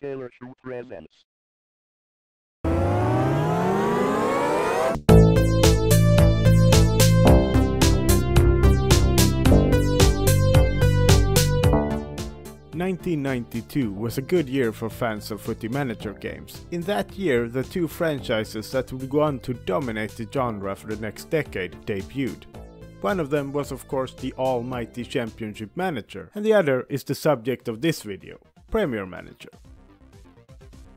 Presents. Nineteen ninety-two was a good year for fans of Footy Manager games. In that year, the two franchises that would go on to dominate the genre for the next decade debuted. One of them was of course the almighty Championship Manager, and the other is the subject of this video, Premier Manager.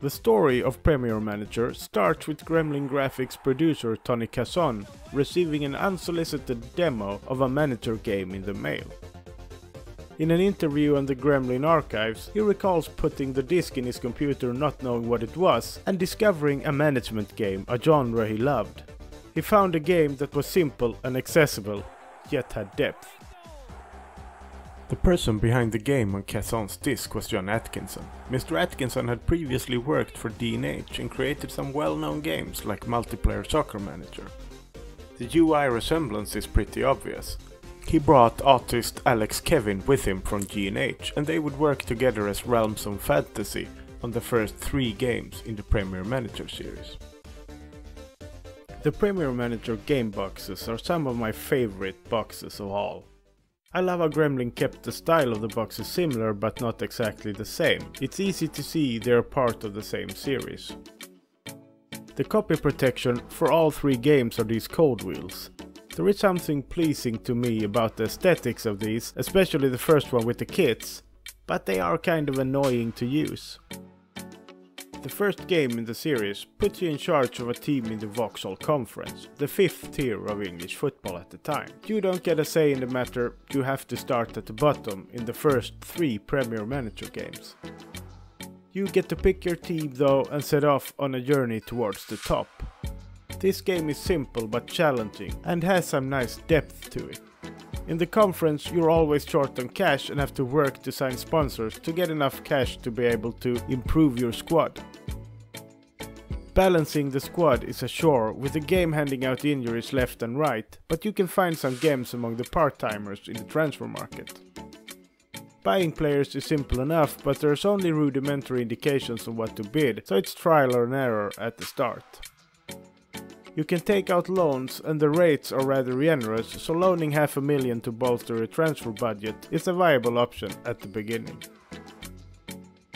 The story of Premier Manager starts with Gremlin Graphics producer Tony Casson receiving an unsolicited demo of a manager game in the mail. In an interview on the Gremlin archives, he recalls putting the disc in his computer not knowing what it was and discovering a management game, a genre he loved. He found a game that was simple and accessible, yet had depth. The person behind the game on Casson's disc was John Atkinson. Mr. Atkinson had previously worked for D&H and created some well-known games like Multiplayer Soccer Manager. The UI resemblance is pretty obvious. He brought artist Alex Kevin with him from D&H and they would work together as Realms of Fantasy on the first three games in the Premier Manager series. The Premier Manager game boxes are some of my favorite boxes of all. I love how Gremlin kept the style of the boxes similar but not exactly the same. It's easy to see they're part of the same series. The copy protection for all three games are these code wheels. There is something pleasing to me about the aesthetics of these, especially the first one with the kits, but they are kind of annoying to use. The first game in the series puts you in charge of a team in the Vauxhall Conference, the fifth tier of English football at the time. You don't get a say in the matter, you have to start at the bottom in the first three Premier Manager games. You get to pick your team though and set off on a journey towards the top. This game is simple but challenging and has some nice depth to it. In the conference you're always short on cash and have to work to sign sponsors to get enough cash to be able to improve your squad. Balancing the squad is a chore with the game handing out injuries left and right, but you can find some gems among the part-timers in the transfer market. Buying players is simple enough, but there's only rudimentary indications on what to bid, so it's trial and error at the start. You can take out loans and the rates are rather generous, so loaning half a million to bolster a transfer budget is a viable option at the beginning.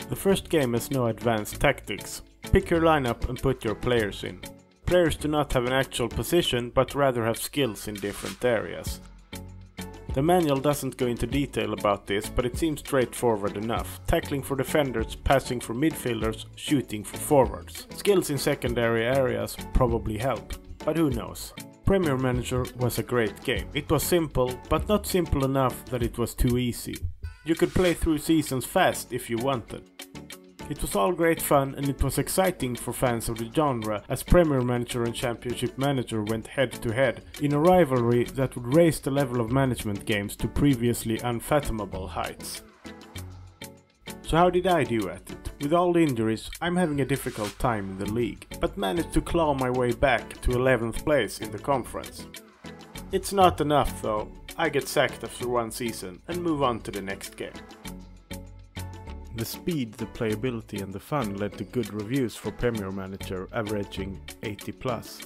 The first game has no advanced tactics. Pick your lineup and put your players in. Players do not have an actual position, but rather have skills in different areas. The manual doesn't go into detail about this, but it seems straightforward enough. Tackling for defenders, passing for midfielders, shooting for forwards. Skills in secondary areas probably help, but who knows. Premier Manager was a great game. It was simple, but not simple enough that it was too easy. You could play through seasons fast if you wanted. It was all great fun and it was exciting for fans of the genre as Premier Manager and Championship Manager went head to head in a rivalry that would raise the level of management games to previously unfathomable heights. So how did I do at it? With all the injuries, I'm having a difficult time in the league, but managed to claw my way back to 11th place in the conference. It's not enough though, I get sacked after one season and move on to the next game. The speed, the playability and the fun led to good reviews for Premier Manager averaging 80 plus.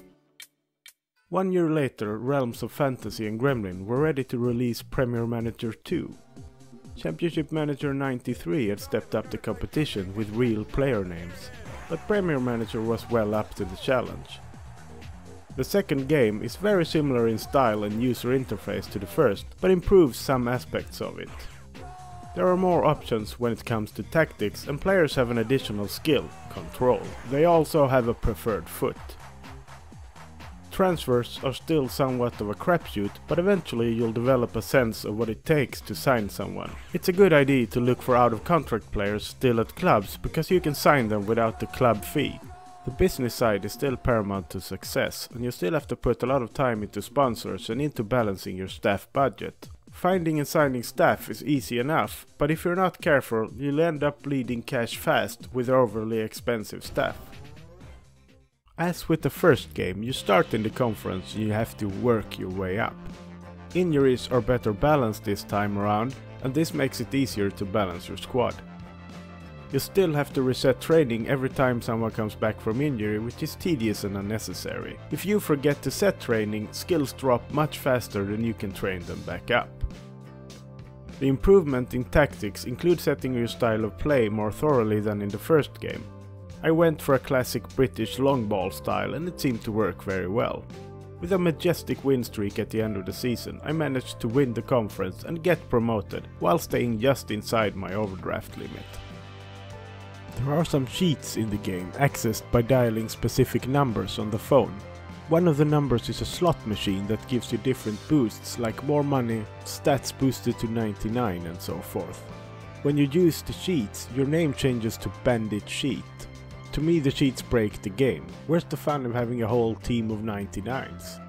One year later, Realms of Fantasy and Gremlin were ready to release Premier Manager 2. Championship Manager 93 had stepped up the competition with real player names, but Premier Manager was well up to the challenge. The second game is very similar in style and user interface to the first, but improves some aspects of it. There are more options when it comes to tactics and players have an additional skill, control. They also have a preferred foot. Transfers are still somewhat of a crapshoot, but eventually you'll develop a sense of what it takes to sign someone. It's a good idea to look for out of contract players still at clubs because you can sign them without the club fee. The business side is still paramount to success and you still have to put a lot of time into sponsors and into balancing your staff budget. Finding and signing staff is easy enough, but if you're not careful, you'll end up bleeding cash fast with overly expensive staff. As with the first game, you start in the conference and you have to work your way up. Injuries are better balanced this time around, and this makes it easier to balance your squad. You still have to reset training every time someone comes back from injury, which is tedious and unnecessary. If you forget to set training, skills drop much faster than you can train them back up. The improvement in tactics include setting your style of play more thoroughly than in the first game. I went for a classic British long ball style and it seemed to work very well. With a majestic win streak at the end of the season, I managed to win the conference and get promoted, while staying just inside my overdraft limit. There are some cheats in the game, accessed by dialing specific numbers on the phone. One of the numbers is a slot machine that gives you different boosts like more money, stats boosted to 99 and so forth. When you use the cheats, your name changes to Bandit Cheat. To me the cheats break the game. Where's the fun of having a whole team of 99s?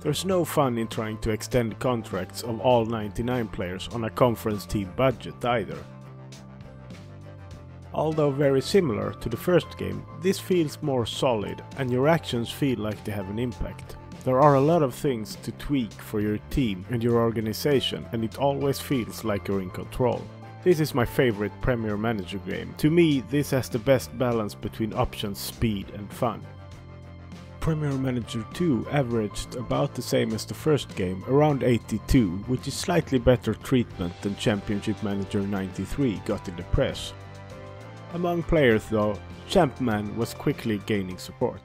There's no fun in trying to extend contracts of all 99 players on a conference team budget either. Although very similar to the first game, this feels more solid and your actions feel like they have an impact. There are a lot of things to tweak for your team and your organization and it always feels like you're in control. This is my favorite Premier Manager game. To me, this has the best balance between options, speed and fun. Premier Manager 2 averaged about the same as the first game, around 82, which is slightly better treatment than Championship Manager 93 got in the press. Among players though, Champman was quickly gaining support.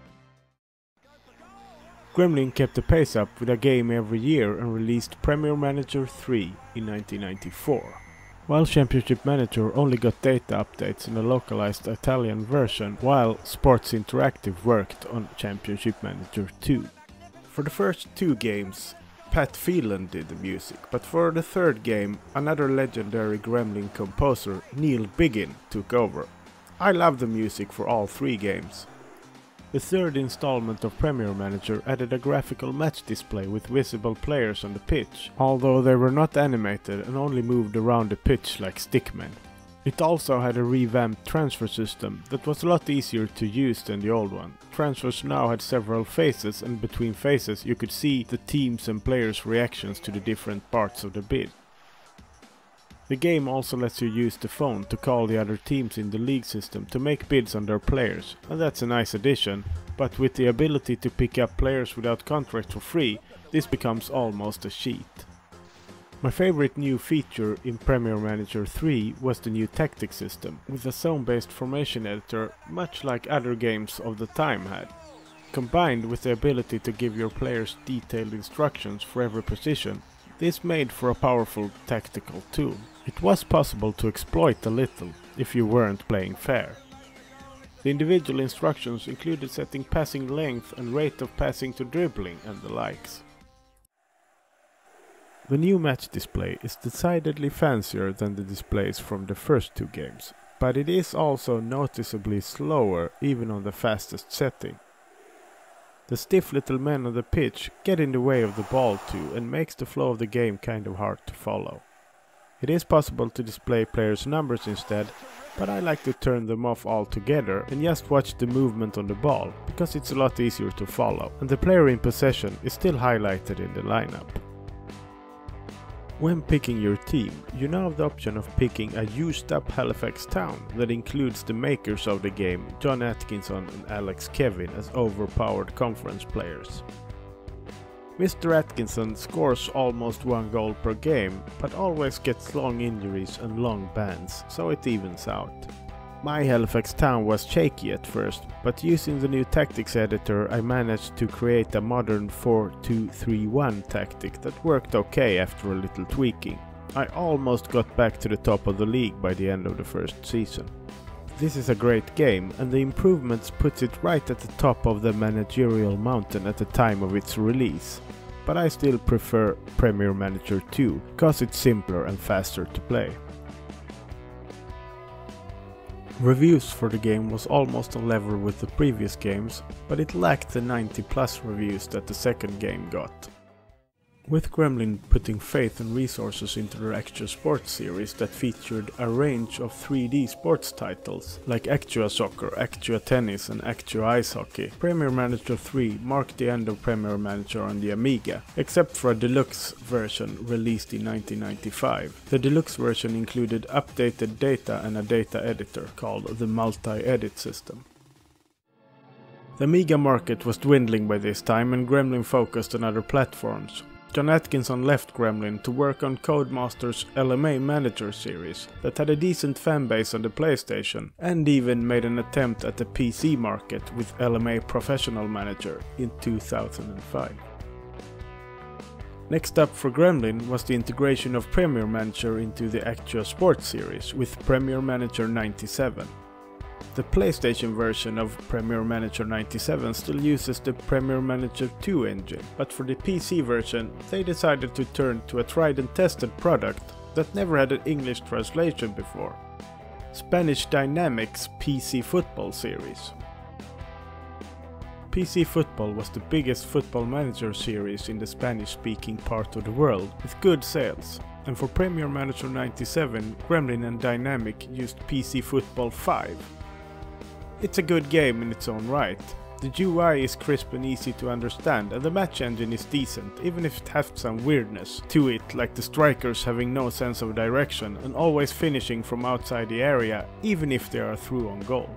Gremlin kept the pace up with a game every year and released Premier Manager 3 in 1994. While Championship Manager only got data updates in a localized Italian version, while Sports Interactive worked on Championship Manager 2. For the first two games, Pat Phelan did the music, but for the third game, another legendary Gremlin composer, Neil Biggin, took over. I love the music for all three games. The third installment of Premier Manager added a graphical match display with visible players on the pitch, although they were not animated and only moved around the pitch like stickmen. It also had a revamped transfer system that was a lot easier to use than the old one. Transfers now had several phases and between phases you could see the teams and players' reactions to the different parts of the bid. The game also lets you use the phone to call the other teams in the league system to make bids on their players, and that's a nice addition, but with the ability to pick up players without contract for free, this becomes almost a cheat. My favorite new feature in Premier Manager 3 was the new tactic system, with a zone-based formation editor much like other games of the time had. Combined with the ability to give your players detailed instructions for every position, this made for a powerful tactical tool. It was possible to exploit a little if you weren't playing fair. The individual instructions included setting passing length and rate of passing to dribbling and the likes. The new match display is decidedly fancier than the displays from the first two games, but it is also noticeably slower even on the fastest setting. The stiff little men on the pitch get in the way of the ball too and makes the flow of the game kind of hard to follow. It is possible to display players' numbers instead, but I like to turn them off altogether and just watch the movement on the ball, because it's a lot easier to follow, and the player in possession is still highlighted in the lineup. When picking your team, you now have the option of picking a used up Halifax town that includes the makers of the game, John Atkinson and Alex Kevin as overpowered conference players. Mr. Atkinson scores almost one goal per game, but always gets long injuries and long bans, so it evens out. My Halifax town was shaky at first, but using the new tactics editor I managed to create a modern 4-2-3-1 tactic that worked okay after a little tweaking. I almost got back to the top of the league by the end of the first season. This is a great game and the improvements puts it right at the top of the managerial mountain at the time of its release. But I still prefer Premier Manager 2, cause it's simpler and faster to play. Reviews for the game was almost on level with the previous games, but it lacked the 90 plus reviews that the second game got. With Gremlin putting faith and resources into their Actua Sports series that featured a range of 3D sports titles like Actua Soccer, Actua Tennis and Actua Ice Hockey, Premier Manager 3 marked the end of Premier Manager on the Amiga, except for a deluxe version released in 1995. The deluxe version included updated data and a data editor called the Multi-Edit system. The Amiga market was dwindling by this time and Gremlin focused on other platforms, John Atkinson left Gremlin to work on Codemasters LMA Manager series that had a decent fanbase on the PlayStation and even made an attempt at the PC market with LMA Professional Manager in 2005. Next up for Gremlin was the integration of Premier Manager into the Actua Sports series with Premier Manager 97. The PlayStation version of Premier Manager 97 still uses the Premier Manager 2 engine, but for the PC version they decided to turn to a tried and tested product that never had an English translation before. Spanish Dinamic's PC Football series. PC Football was the biggest football manager series in the Spanish speaking part of the world, with good sales. And for Premier Manager 97, Gremlin and Dinamic used PC Football 5, it's a good game in its own right. The UI is crisp and easy to understand and the match engine is decent, even if it has some weirdness to it, like the strikers having no sense of direction and always finishing from outside the area, even if they are through on goal.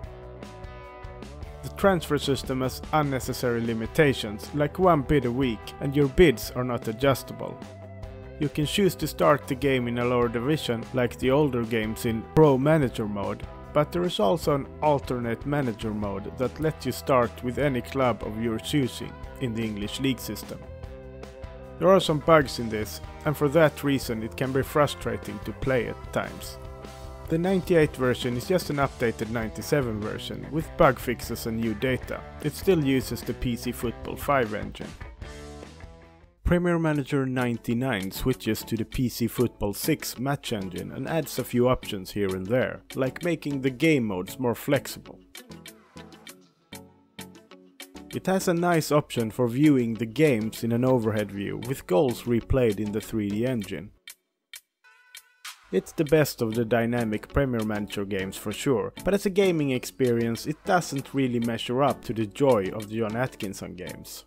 The transfer system has unnecessary limitations, like one bid a week, and your bids are not adjustable. You can choose to start the game in a lower division, like the older games in Pro Manager mode, but there is also an alternate manager mode that lets you start with any club of your choosing in the English league system. There are some bugs in this, and for that reason it can be frustrating to play at times. The 98 version is just an updated 97 version with bug fixes and new data. It still uses the PC Football 5 engine. Premier Manager 99 switches to the PC Football 6 match engine and adds a few options here and there, like making the game modes more flexible. It has a nice option for viewing the games in an overhead view, with goals replayed in the 3D engine. It's the best of the Dinamic Premier Manager games for sure, but as a gaming experience it doesn't really measure up to the joy of the John Atkinson games.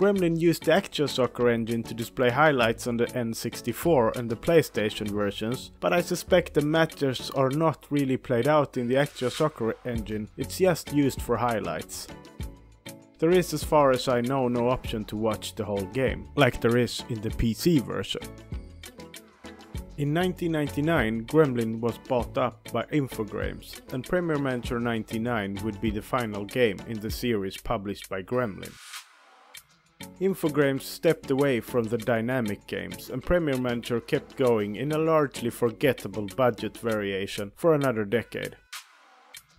Gremlin used the Actua Soccer engine to display highlights on the N64 and the PlayStation versions, but I suspect the matches are not really played out in the Actua Soccer engine, it's just used for highlights. There is as far as I know no option to watch the whole game, like there is in the PC version. In 1999, Gremlin was bought up by Infogrames, and Premier Manager 99 would be the final game in the series published by Gremlin. Infogrames stepped away from the Dinamic games and Premier Manager kept going in a largely forgettable budget variation for another decade.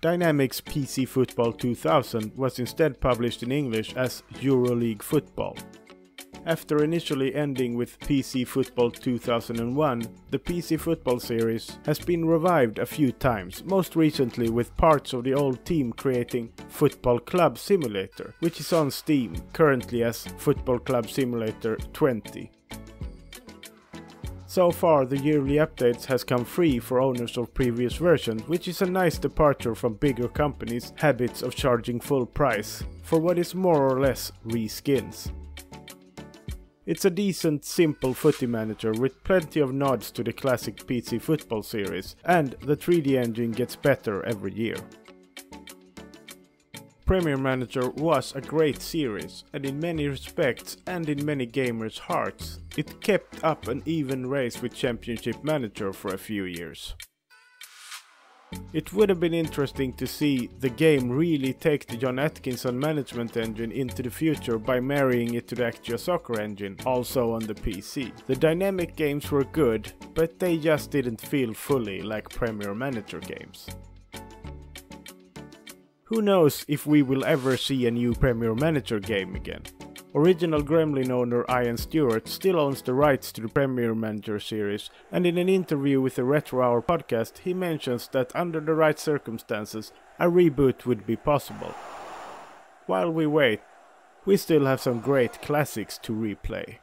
Dinamic's PC Football 2000 was instead published in English as EuroLeague Football, after initially ending with PC Football 2001, the PC Football series has been revived a few times, most recently with parts of the old team creating Football Club Simulator, which is on Steam, currently as Football Club Simulator 20. So far, the yearly updates has come free for owners of previous versions, which is a nice departure from bigger companies' habits of charging full price for what is more or less reskins. It's a decent, simple footy manager with plenty of nods to the classic PC football series, and the 3D engine gets better every year. Premier Manager was a great series, and in many respects and in many gamers' hearts, it kept up an even race with Championship Manager for a few years. It would have been interesting to see the game really take the John Atkinson management engine into the future by marrying it to the Actua Soccer engine, also on the PC. The Dinamic games were good, but they just didn't feel fully like Premier Manager games. Who knows if we will ever see a new Premier Manager game again. Original Gremlin owner Ian Stewart still owns the rights to the Premier Manager series, and in an interview with the Retro Hour podcast, he mentions that under the right circumstances, a reboot would be possible. While we wait, we still have some great classics to replay.